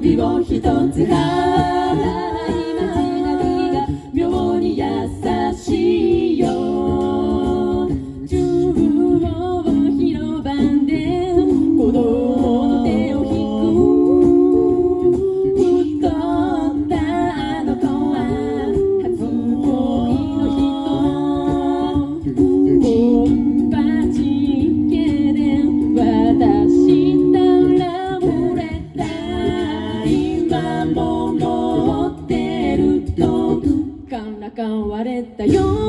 首をひとつ払い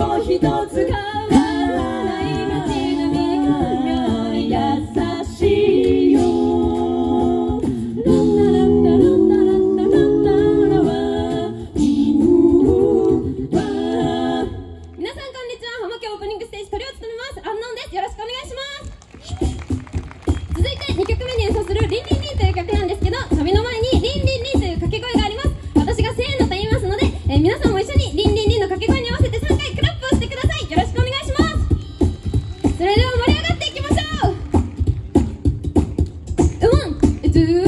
を一人 do